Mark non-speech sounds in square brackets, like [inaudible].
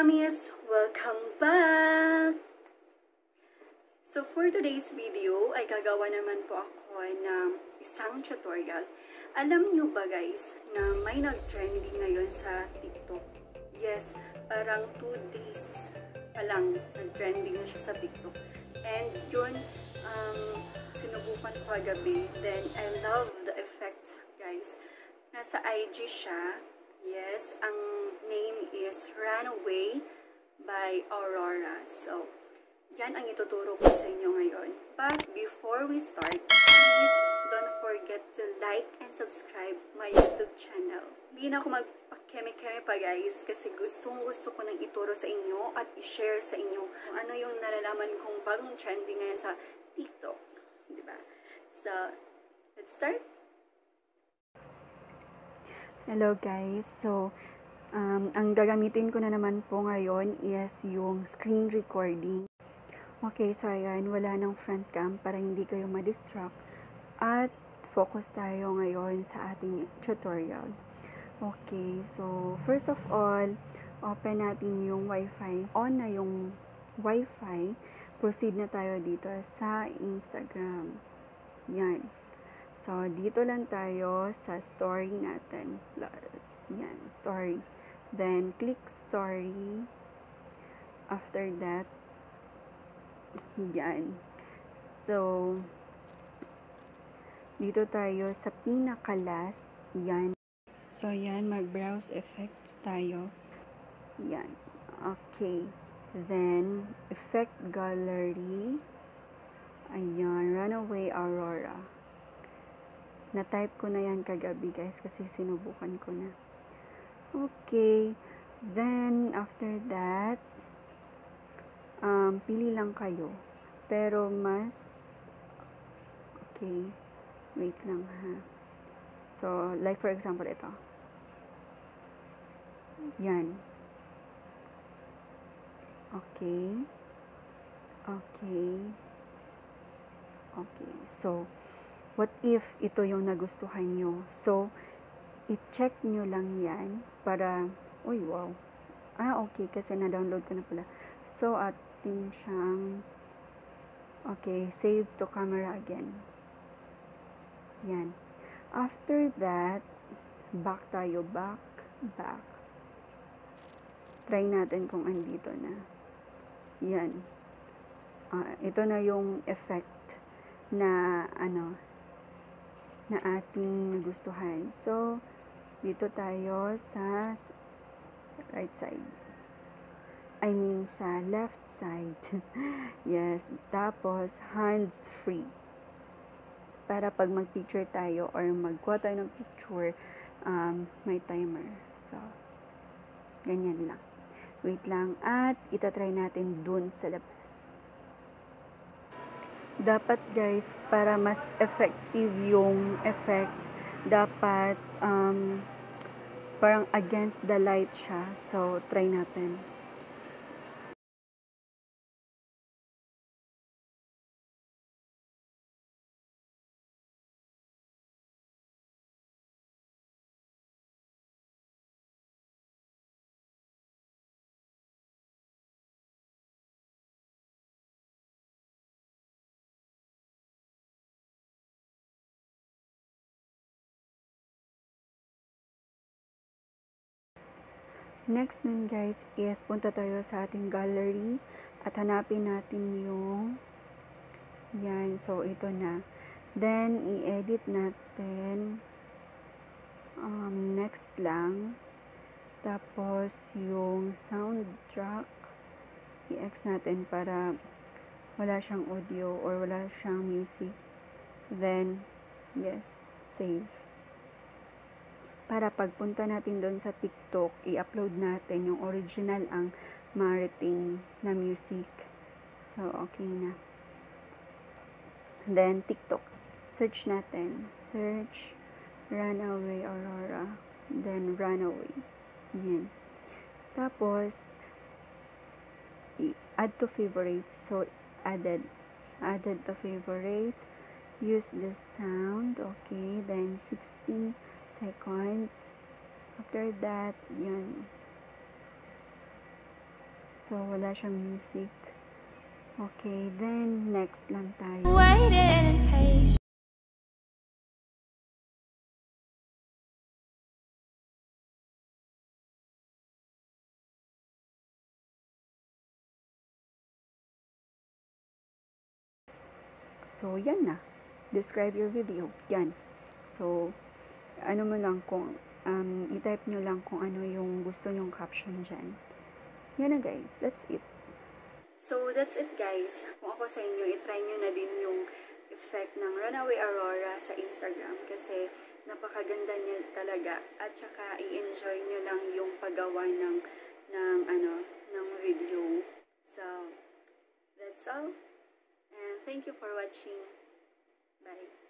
Kajamis! Welcome back! So for today's video ay gagawa naman po ako ng isang tutorial. Alam nyo ba guys na may nag-trending ngayon sa TikTok? Yes, parang 2 days pa lang nag-trending na siya sa TikTok. And yun, um, sinubukan ko kagabi. Then I love the effects guys. Nasa IG siya Yes, ang is Runaway by Aurora. So, yan ang ituturo ko sa inyo ngayon. But before we start, please don't forget to like and subscribe my YouTube channel. Hindi na ako magpakeme-keme pa guys kasi gustong gusto ko nang ituro sa inyo at i-share sa inyo ano yung nalalaman kong bagong trending ngayon sa TikTok. Diba? So, let's start! Hello guys, so um, ang gagamitin ko na naman po ngayon is yung screen recording. Okay, so ayan, wala nang front cam para hindi kayo ma-distract at focus tayo ngayon sa ating tutorial. Okay, so first of all, open natin yung wifi. On na yung wifi, proceed na tayo dito sa Instagram. Yan. So, dito lang tayo sa story natin. Plus, yan, story. Then, click story. After that, yan. So, dito tayo sa pinaka-last. Yan. So, yan, mag-browse effects tayo. Yan. Okay. Then, effect gallery. Ayan, runaway aurora. Na-type ko na yan kagabi guys kasi sinubukan ko na. Okay. Then, after that, um, pili lang kayo. Pero mas, okay, wait lang ha. So, like for example, ito. Yan. Okay. Okay. Okay. So, what if ito yung nagustuhan nyo? So, i-check nyo lang yan para, uy, wow. Ah, okay, kasi na-download ko na pala. So, atin siyang, okay, save to camera again. Yan. After that, back tayo, back, back. Try natin kung andito na. Yan. Uh, ito na yung effect na, ano, na ating nagustuhan. So, dito tayo sa right side. I mean, sa left side. [laughs] yes. Tapos, hands free. Para pag mag-picture tayo or magkuha tayo ng picture, um, may timer. So, ganyan lang. Wait lang. At, itatry natin dun sa labas dapat guys, para mas effective yung effect, dapat um, parang against the light siya. So, try natin. Next nun guys is punta tayo sa ating gallery at hanapin natin yung yan. So, ito na. Then, i-edit natin um, next lang. Tapos, yung soundtrack i-ex natin para wala siyang audio or wala siyang music. Then, yes, save para pagpunta natin doon sa TikTok, i-upload natin yung original ang ma-retain na music. So, okay na. Then, TikTok. Search natin. Search Runaway Aurora. Then, Runaway. Yan. Tapos, add to favorites. So, added. Added to favorites. Use the sound. Okay. Then, 60 seconds. After that, yan. So, wala siyang music. Okay, then next lang tayo. Waiting and patient. So, yan na. Describe your video. Yan. So, ano mo lang kung, um, i-type nyo lang kung ano yung gusto nyong caption dyan. Yan na guys. That's it. So, that's it guys. Kung ako sa inyo, itry nyo na din yung effect ng Runaway Aurora sa Instagram kasi napakaganda niya talaga at saka i-enjoy nyo lang yung paggawa ng ng ano ng video. So, that's all. And thank you for watching. Bye.